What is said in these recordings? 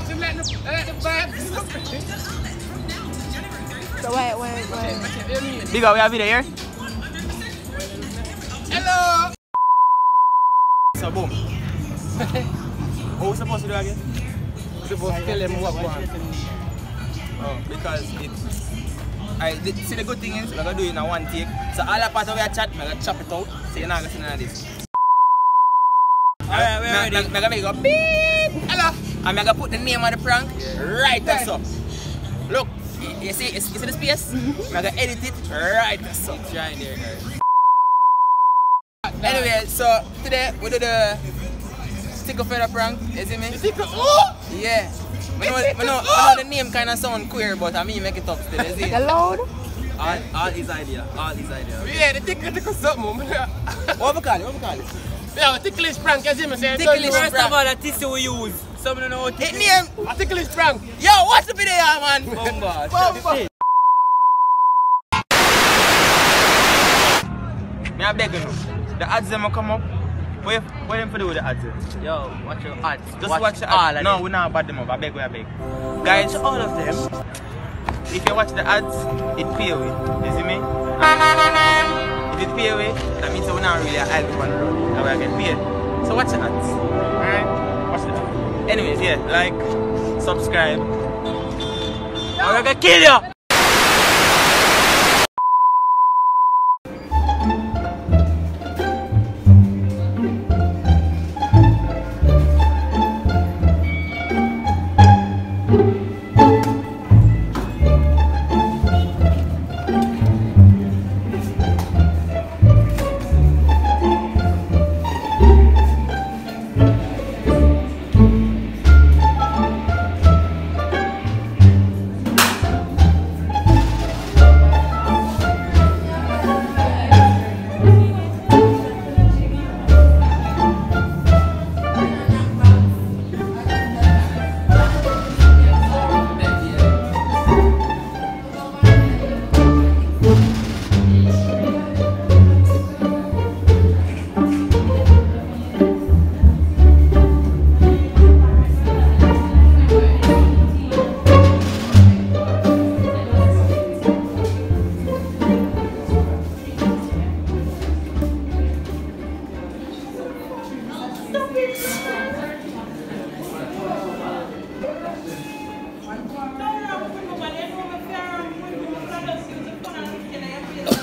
watch him uh, let the, let the vibes. So wait, wait, wait. Big up, we have video here. Hello. So boom. what we supposed to do again? Supposed to tell him what one. Oh, because it. I the, see the good thing is we're gonna do it in a one take. So all the part of our chat, we're gonna chop it out. So you're not gonna see none of this. Alright, we're ready. I'm gonna make a beep. I'm gonna put the name of the prank right there. So look, you, see, you see the space? I'm gonna edit it right there. So Right there, guys. anyway, so today we do the sticker feather prank. You see me? Sticker, oh! Yeah. I know, I know, I know the name kind of sound queer, but I mean make it up still. You see? The load? All, all his idea. All his idea. Yeah, the tickle, tickle something. What we call it? What we call it? Yeah, ticklish prank, you see me? Ticklish First of all, that is we use. Some don't know what It name. A ticklish prank. Yo, what's the video, man? Bomba. Bomba. Me I beg you. The ads them come up. What what you for do with the ads? them? Yo, watch your ads. Just watch, the all ads. No, them. we not bad them up. I beg you, I beg. Guys, all of them. if you watch the ads, it pay away. You see me? If it pay away, that means we're not really a help on the road. Now we get paid. So watch the ads. Alright? Anyways, yeah, like, subscribe. I'm gonna kill you.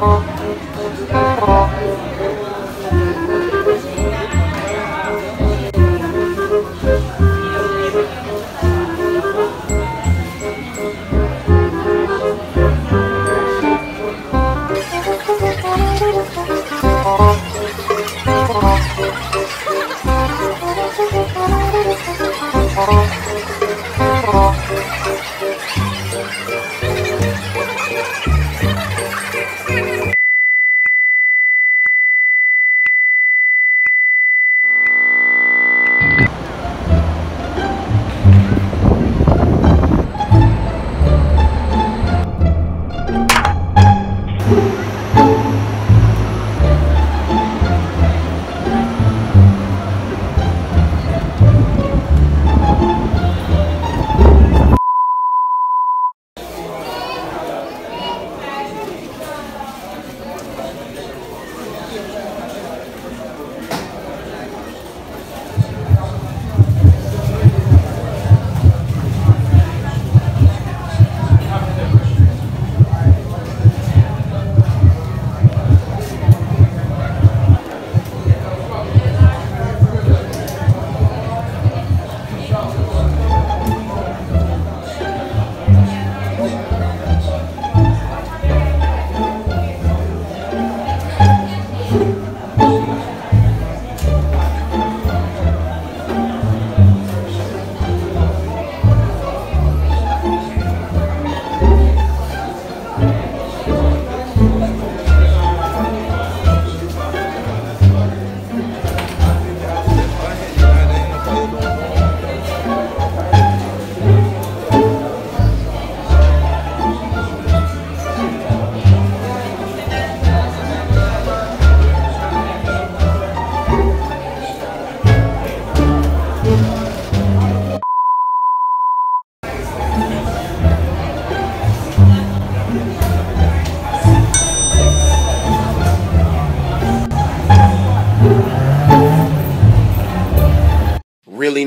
Thank you.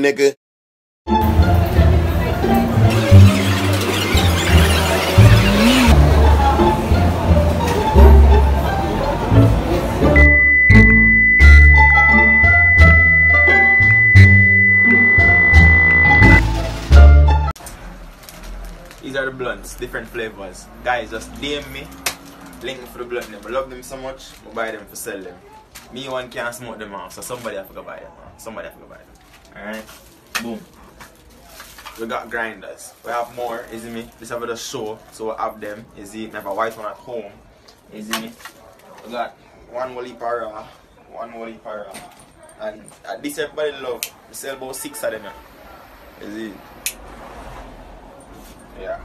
Nigga. These are the blunts, different flavors. Guys, just DM me, link me for the blunt them. I love them so much, I buy them for sell them. Me one can't smoke them off, so somebody have to buy them. Somebody have to buy them. Alright? Boom. We got grinders. We have more, is it me? This have the show, so we have them. Is it? A white one at home. Is it me? We got one Wally Para, one Wally Para. And this everybody love. We sell about six of them. Is it? Yeah.